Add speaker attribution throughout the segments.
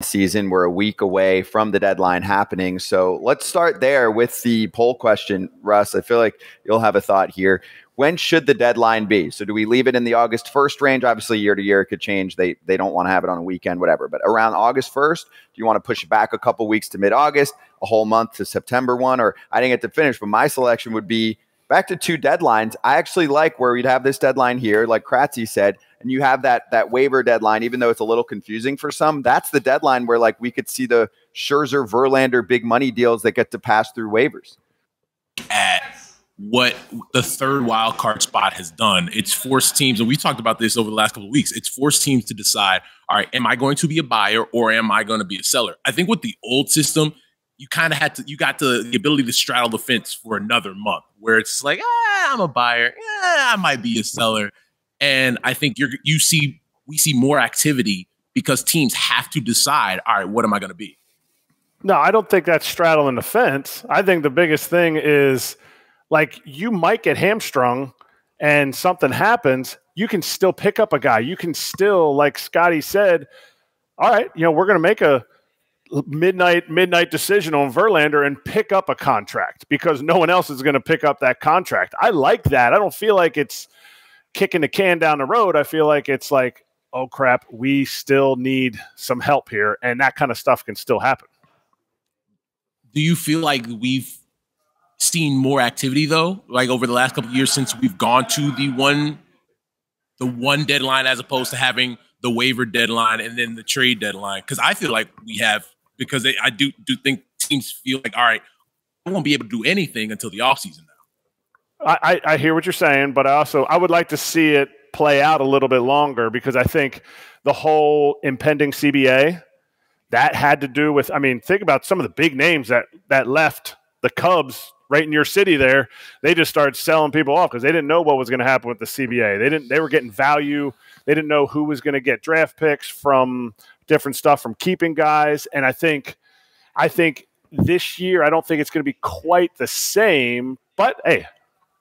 Speaker 1: season. We're a week away from the deadline happening. So let's start there with the poll question, Russ. I feel like you'll have a thought here. When should the deadline be? So do we leave it in the August 1st range? Obviously, year to year it could change. They they don't want to have it on a weekend, whatever. But around August 1st, do you want to push it back a couple weeks to mid-August, a whole month to September 1? Or I didn't get to finish, but my selection would be back to two deadlines. I actually like where we'd have this deadline here, like Kratzy said, and you have that that waiver deadline, even though it's a little confusing for some. That's the deadline where like we could see the Scherzer, Verlander big money deals that get to pass through waivers.
Speaker 2: At what the third wild card spot has done, it's forced teams, and we talked about this over the last couple of weeks. It's forced teams to decide: all right, am I going to be a buyer or am I going to be a seller? I think with the old system, you kind of had to, you got the, the ability to straddle the fence for another month, where it's like, ah, I'm a buyer, I might be a seller and I think you're you see we see more activity because teams have to decide, all right, what am I going to be?
Speaker 3: No, I don't think that's straddling the fence. I think the biggest thing is like you might get hamstrung and something happens, you can still pick up a guy. You can still, like Scotty said, all right, you know, we're going to make a midnight midnight decision on Verlander and pick up a contract because no one else is going to pick up that contract. I like that. I don't feel like it's kicking the can down the road, I feel like it's like, oh crap, we still need some help here, and that kind of stuff can still happen.
Speaker 2: Do you feel like we've seen more activity though, like over the last couple years since we've gone to the one, the one deadline as opposed to having the waiver deadline and then the trade deadline? Because I feel like we have because they, I do do think teams feel like all right, I won't be able to do anything until the offseason
Speaker 3: I, I hear what you're saying, but I also I would like to see it play out a little bit longer because I think the whole impending CBA that had to do with. I mean, think about some of the big names that that left the Cubs right in your city. There, they just started selling people off because they didn't know what was going to happen with the CBA. They didn't. They were getting value. They didn't know who was going to get draft picks from different stuff from keeping guys. And I think, I think this year, I don't think it's going to be quite the same. But hey,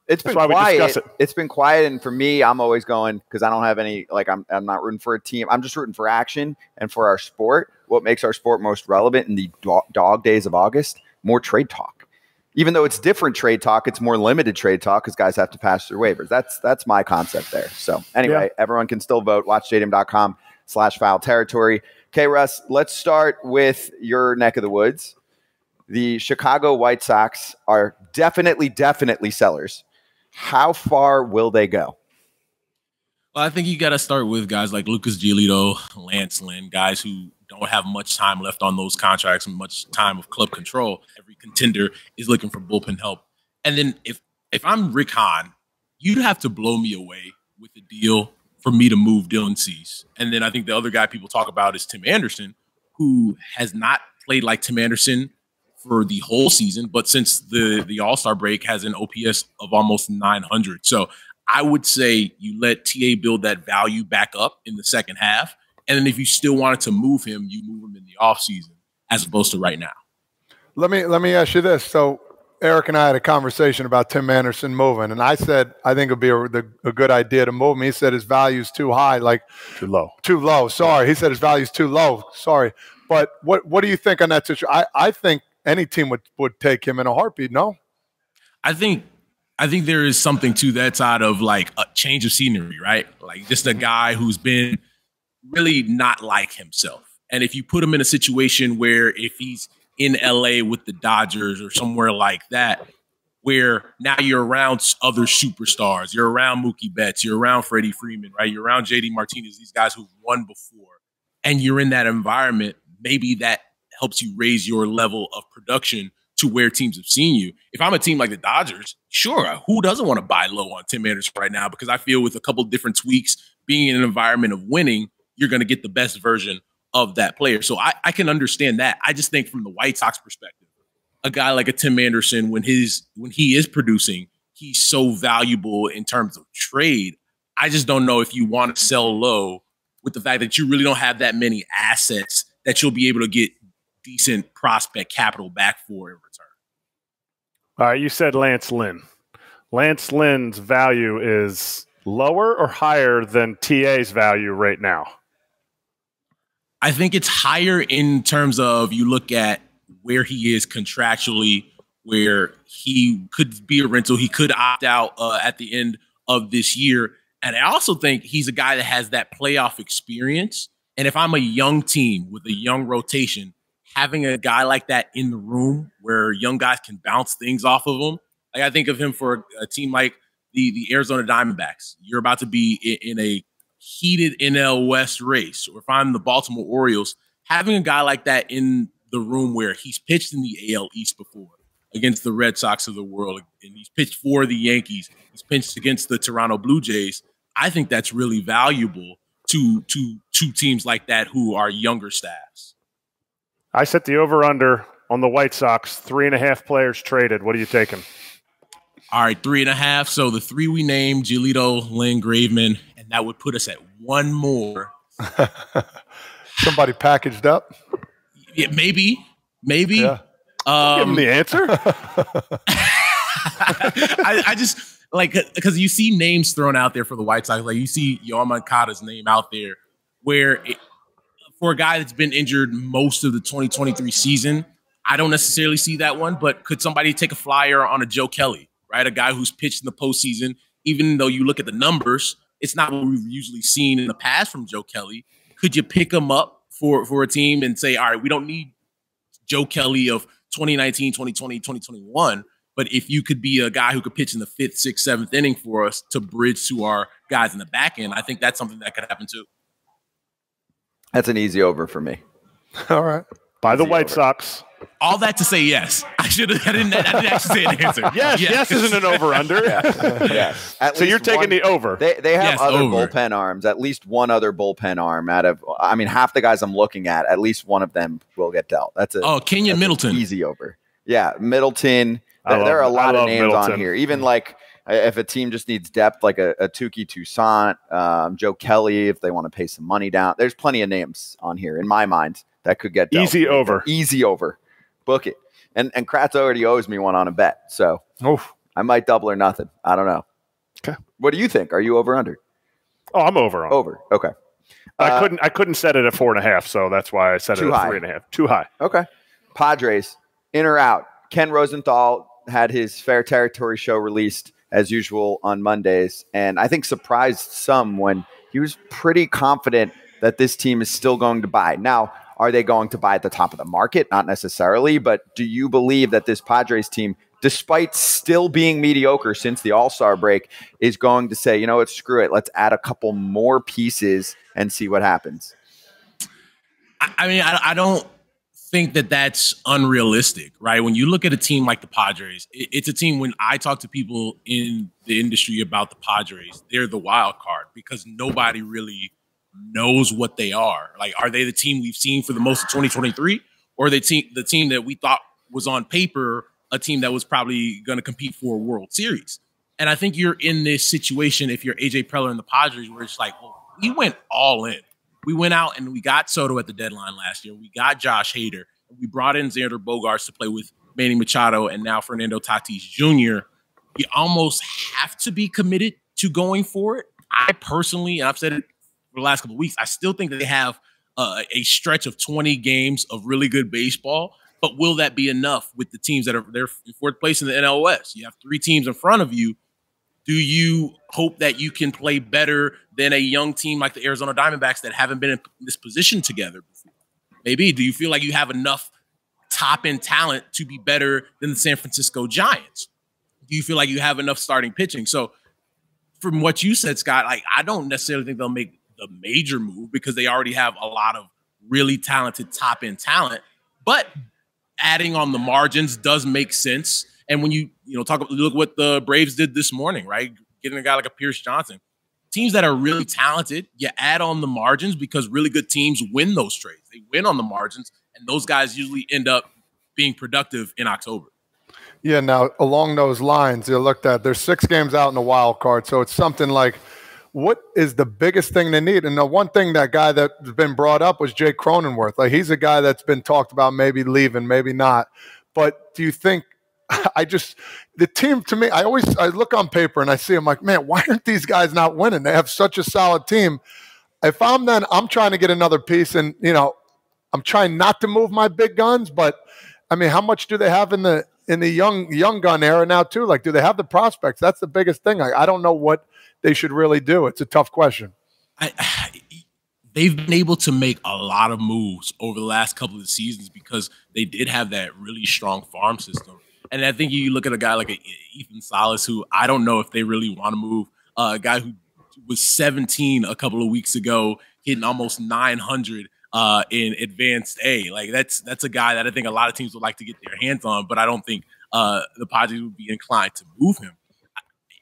Speaker 1: it's been quiet. It. has been quiet, and for me, I'm always going because I don't have any. Like, I'm I'm not rooting for a team. I'm just rooting for action and for our sport. What makes our sport most relevant in the dog days of August? More trade talk. Even though it's different trade talk, it's more limited trade talk because guys have to pass through waivers. That's that's my concept there. So anyway, yeah. everyone can still vote. Watchstadium.com slash foul territory. Okay, Russ, let's start with your neck of the woods. The Chicago White Sox are definitely, definitely sellers how far will they go?
Speaker 2: Well, I think you got to start with guys like Lucas Giolito, Lance Lynn, guys who don't have much time left on those contracts and much time of club control. Every contender is looking for bullpen help. And then if if I'm Rick Hahn, you'd have to blow me away with a deal for me to move Dylan Cease. And then I think the other guy people talk about is Tim Anderson, who has not played like Tim Anderson for the whole season, but since the the All Star break has an OPS of almost 900. So I would say you let TA build that value back up in the second half, and then if you still wanted to move him, you move him in the off season as opposed to right now.
Speaker 4: Let me let me ask you this. So Eric and I had a conversation about Tim Anderson moving, and I said I think it'd be a, a good idea to move him. He said his value's too high, like
Speaker 3: too low.
Speaker 4: Too low. Sorry, he said his value's too low. Sorry, but what what do you think on that situation? I I think any team would, would take him in a heartbeat. No,
Speaker 2: I think I think there is something to that side of like a change of scenery, right? Like just a mm-hmm. guy who's been really not like himself. And if you put him in a situation where if he's in LA with the Dodgers or somewhere like that, where now you're around other superstars, you're around Mookie Betts, you're around Freddie Freeman, right? You're around JD Martinez, these guys who've won before, and you're in that environment, maybe that helps you raise your level of production to where teams have seen you. If I'm a team like the Dodgers, sure, uh, who doesn't want to buy low on Tim Anderson right now? Because I feel with a couple different tweaks, being in an environment of winning, you're going to get the best version of that player. So I, I can understand that. I just think from the White Sox perspective, a guy like a Tim Anderson, when his when he is producing, he's so valuable in terms of trade. I just don't know if you want to sell low with the fact that you really don't have that many assets that you'll be able to get decent prospect capital back for in return.
Speaker 3: All right, you said Lance Lynn. Lance Lynn's value is lower or higher than TA's value right now?
Speaker 2: I think it's higher in terms of you look at where he is contractually, where he could be a rental, he could opt out uh, at the end of this year. And I also think he's a guy that has that playoff experience. And if I'm a young team with a young rotation, having a guy like that in the room where young guys can bounce things off of him, like I think of him for a, a team like the, the Arizona Diamondbacks. You're about to be in, in a heated NL West race, or if I'm the Baltimore Orioles, having a guy like that in the room where he's pitched in the AL East before against the Red Sox of the world, and he's pitched for the Yankees, he's pitched against the Toronto Blue Jays. I think that's really valuable to to two teams like that who are younger staffs.
Speaker 3: I set the over under on the White Sox, three and a half players traded. What are you taking?
Speaker 2: All right, three and a half. So the three we named, Giolito, Lynn, Graveman, and that would put us at one more.
Speaker 4: Somebody packaged up?
Speaker 2: Yeah, maybe. Maybe.
Speaker 3: Yeah. Um, Give him the answer.
Speaker 2: I, I, just like because you see names thrown out there for the White Sox. Like you see Yoan Moncada's name out there, where it, for a guy that's been injured most of the 2023 season, I don't necessarily see that one. But could somebody take a flyer on a Joe Kelly? right? A guy who's pitched in the postseason, even though you look at the numbers, it's not what we've usually seen in the past from Joe Kelly. Could you pick him up for, for a team and say, all right, we don't need Joe Kelly of 2019, 2020, 2021. But if you could be a guy who could pitch in the fifth, sixth, seventh inning for us to bridge to our guys in the back end, I think that's something that could happen too.
Speaker 1: That's an easy over for me.
Speaker 4: All right.
Speaker 3: By the White over. Sox.
Speaker 2: All that to say yes. I should have. I didn't. I didn't actually say an answer.
Speaker 3: yes, yes, yes isn't an over under.
Speaker 1: yes.
Speaker 3: so you're taking
Speaker 1: one,
Speaker 3: the over.
Speaker 1: They they have yes, other over. bullpen arms. At least one other bullpen arm out of. I mean, half the guys I'm looking at, at least one of them will get dealt. That's a.
Speaker 2: Oh, Keynan Middleton.
Speaker 1: Easy over. Yeah, Middleton. There, there, are a lot of names Middleton. on here. Even like if a team just needs depth, like a, a Touki Toussaint, um, Joe Kelly, if they want to pay some money down, there's plenty of names on here in my mind that could get
Speaker 3: dealt. easy over.
Speaker 1: Easy over. Book it. And and Kratz already owes me one on a bet, so Oof. I might double or nothing. I don't know.
Speaker 3: Okay.
Speaker 1: What do you think? Are you over under?
Speaker 3: Oh, I'm over. On.
Speaker 1: Over. Okay.
Speaker 3: I uh, couldn't. I couldn't set it at four and a half, so that's why I set it at high. three and a half. Too high.
Speaker 1: Okay. Padres in or out? Ken Rosenthal had his fair territory show released as usual on Mondays, and I think surprised some when he was pretty confident that this team is still going to buy. Now, are they going to buy at the top of the market? Not necessarily, but do you believe that this Padres team, despite still being mediocre since the All Star break, is going to say, you know what, screw it, let's add a couple more pieces and see what happens?
Speaker 2: I mean, I, I don't think that that's unrealistic, right? When you look at a team like the Padres, it, it's a team when I talk to people in the industry about the Padres, they're the wild card because nobody really knows what they are. Like, are they the team we've seen for the most of 2023, or they team the team that we thought was on paper a team that was probably going to compete for a World Series? And I think you're in this situation if you're AJ Preller and the Padres, where it's like, well, we went all in. We went out and we got Soto at the deadline last year. We got Josh Hader. We brought in Xander Bogaerts to play with Manny Machado and now Fernando Tatis Jr. You almost have to be committed to going for it. I personally, and I've said it for the last couple weeks, I still think that they have uh, a stretch of 20 games of really good baseball. But will that be enough with the teams that are there in fourth place in the NLS? You have three teams in front of you. Do you hope that you can play better than a young team like the Arizona Diamondbacks that haven't been in this position together before? Maybe. Do you feel like you have enough top end talent to be better than the San Francisco Giants? Do you feel like you have enough starting pitching? So, from what you said, Scott, like I don't necessarily think they'll make the major move because they already have a lot of really talented top end talent. But adding on the margins does make sense. And when you you know talk look what the Braves did this morning, right? Getting a guy like a Pierce Johnson, teams that are really talented, you add on the margins because really good teams win those trades. They win on the margins, and those guys usually end up being productive in October.
Speaker 4: Yeah. Now along those lines, you looked at there's six games out in the wild card, so it's something like what is the biggest thing they need? And the one thing that guy that's been brought up was Jake Cronenworth. Like he's a guy that's been talked about maybe leaving, maybe not. But do you think I just the team to me, I always I look on paper and I see I'm like, man, why aren't these guys not winning? They have such a solid team. if I'm then I'm trying to get another piece, and you know, I'm trying not to move my big guns, but I mean, how much do they have in the in the young young gun era now too? Like, do they have the prospects? That's the biggest thing. I, I don't know what they should really do. It's a tough question.
Speaker 2: I, they've been able to make a lot of moves over the last couple of seasons because they did have that really strong farm system. And I think you look at a guy like a Ethan Salas, who I don't know if they really want to move. Uh, a guy who was 17 a couple of weeks ago, hitting almost 900 uh, in advanced A. Like that's that's a guy that I think a lot of teams would like to get their hands on, but I don't think uh, the Padres would be inclined to move him.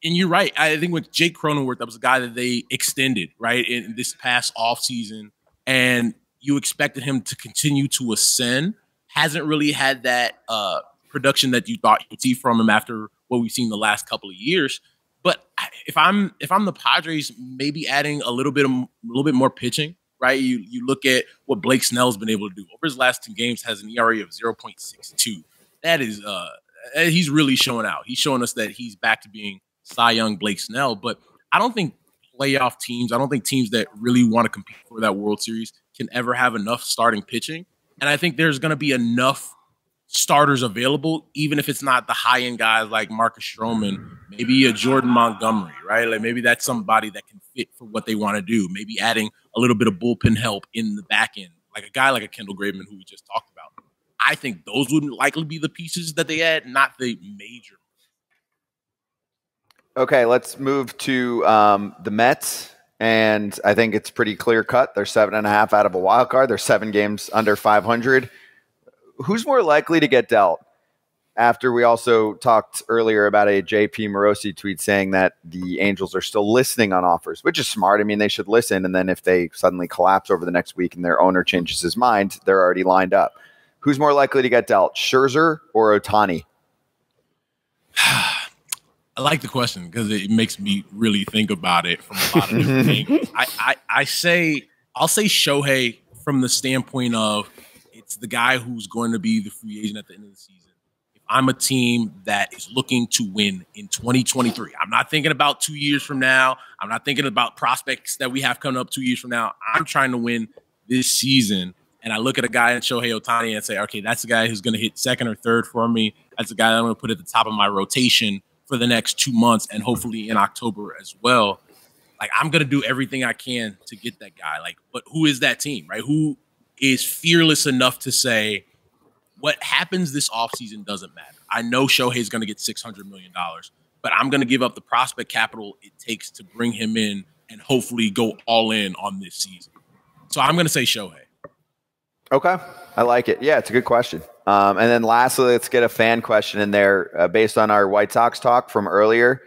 Speaker 2: And you're right. I think with Jake Cronenworth, that was a guy that they extended right in this past off season, and you expected him to continue to ascend. Hasn't really had that uh, production that you thought you'd see from him after what we've seen the last couple of years. But if I'm if I'm the Padres, maybe adding a little bit of, a little bit more pitching, right? You you look at what Blake Snell's been able to do over his last two games has an ERA of 0.62. That is uh he's really showing out. He's showing us that he's back to being Cy Young Blake Snell, but I don't think playoff teams, I don't think teams that really want to compete for that World Series can ever have enough starting pitching. And I think there's going to be enough starters available, even if it's not the high end guys like Marcus Stroman, maybe a Jordan Montgomery, right? Like maybe that's somebody that can fit for what they want to do. Maybe adding a little bit of bullpen help in the back end, like a guy like a Kendall Graveman who we just talked about. I think those would likely be the pieces that they add, not the major.
Speaker 1: Okay, let's move to um, the Mets. And I think it's pretty clear cut. They're seven and a half out of a wild card. They're seven games under 500 who's more likely to get dealt? After we also talked earlier about a JP Morosi tweet saying that the Angels are still listening on offers, which is smart. I mean, they should listen. And then if they suddenly collapse over the next week and their owner changes his mind, they're already lined up. Who's more likely to get dealt, Scherzer or Ohtani?
Speaker 2: I like the question because it makes me really think about it from a lot of different things. I, I, I say I'll say Shohei from the standpoint of it's the guy who's going to be the free agent at the end of the season. If I'm a team that is looking to win in 2023, I'm not thinking about two years from now. I'm not thinking about prospects that we have coming up two years from now. I'm trying to win this season. And I look at a guy in Shohei Ohtani and say, okay, that's the guy who's going to hit second or third for me. That's the guy that I'm going to put at the top of my rotation for the next two months and hopefully in October as well. Like I'm gonna do everything I can to get that guy. Like, but who is that team, right? Who is fearless enough to say what happens this offseason doesn't matter. I know Shohei's going to get $600 million, but I'm going to give up the prospect capital it takes to bring him in and hopefully go all in on this season. So I'm going to say Shohei.
Speaker 1: Okay. I like it. Yeah, it's a good question. Um, and then lastly, let's get a fan question in there uh, based on our White Sox talk from earlier.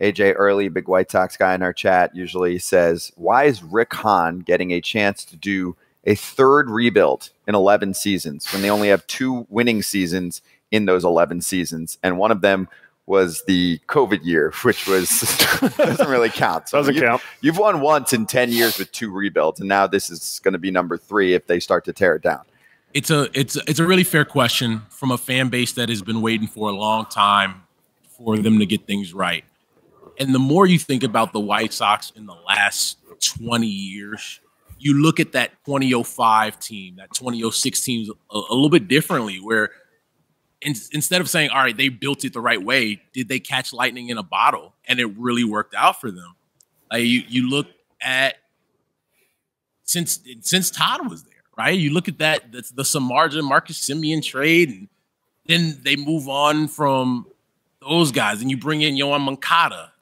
Speaker 1: AJ Early, big White Sox guy in our chat, usually says, Why is Rick Hahn getting a chance to do a third rebuild in 11 seasons when they only have two winning seasons in those 11 seasons. And one of them was the COVID year, which was doesn't really count.
Speaker 3: So doesn't you, count.
Speaker 1: You've won once in 10 years with two rebuilds, and now this is going to be number three if they start to tear it down.
Speaker 2: It's a it's it's a really fair question from a fan base that has been waiting for a long time for them to get things right. And the more you think about the White Sox in the last 20 years, you look at that 2005 team, that 2006 team a, a little bit differently, where in, instead of saying, all right, they built it the right way, did they catch lightning in a bottle? And it really worked out for them. Like you, you look at since since Todd was there, right? You look at that the, the Samardzija Marcus Semien trade, and then they move on from those guys, and you bring in Yoan Moncada,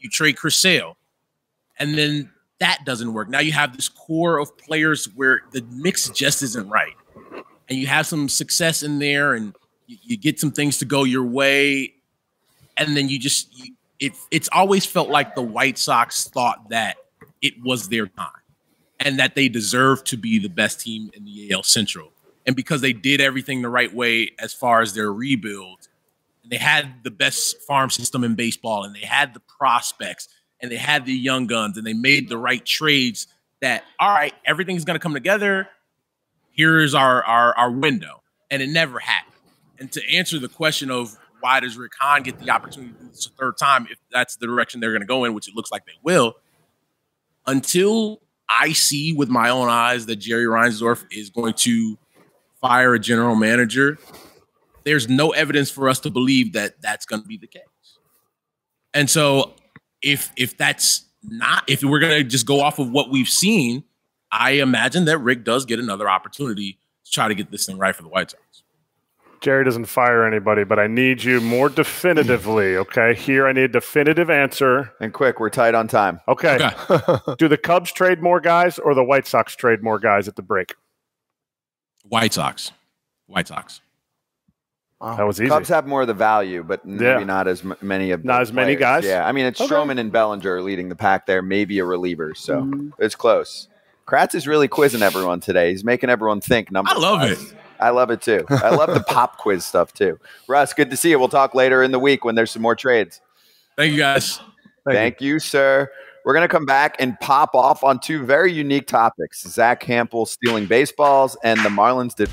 Speaker 2: you trade Chris Sale, and then that doesn't work. Now you have this core of players where the mix just isn't right. And you have some success in there and you, you get some things to go your way. And then you just, you, it, it's always felt like the White Sox thought that it was their time and that they deserved to be the best team in the AL Central. And because they did everything the right way as far as their rebuild, and they had the best farm system in baseball and they had the prospects and they had the young guns and they made the right trades that all right everything's going to come together. Here's our, our our window. And it never happened. And to answer the question of why does rick hahn get the opportunity this third time if that's the direction they're going to go in which it looks like they will until I see with my own eyes that Jerry Reinsdorf is going to fire a general manager, there's no evidence for us to believe that that's going to be the case. And so, if if that's not, if we're going to just go off of what we've seen, I imagine that Rick does get another opportunity to try to get this thing right for the White Sox.
Speaker 3: Jerry doesn't fire anybody, but I need you more definitively. Okay, here I need a definitive answer.
Speaker 1: And quick, we're tight on time.
Speaker 3: Okay. okay. Do the Cubs trade more guys or the White Sox trade more guys at the break?
Speaker 2: White Sox. White Sox.
Speaker 3: Wow. That was easy.
Speaker 1: Cubs have more of the value, but maybe yeah. not as m- many of
Speaker 3: not as
Speaker 1: players.
Speaker 3: many guys.
Speaker 1: Yeah, I mean it's okay. Stroman and Bellinger leading the pack there. Maybe a reliever, so mm. it's close. Kratz is really quizzing everyone today. He's making everyone think. Number.
Speaker 2: I love it.
Speaker 1: I love it too. I love the pop quiz stuff too. Russ, good to see you. We'll talk later in the week when there's some more trades.
Speaker 2: Thank you, guys.
Speaker 1: Thank, Thank you. you, sir. We're going to come back and pop off on two very unique topics Zach Hample stealing baseballs and the Marlins did.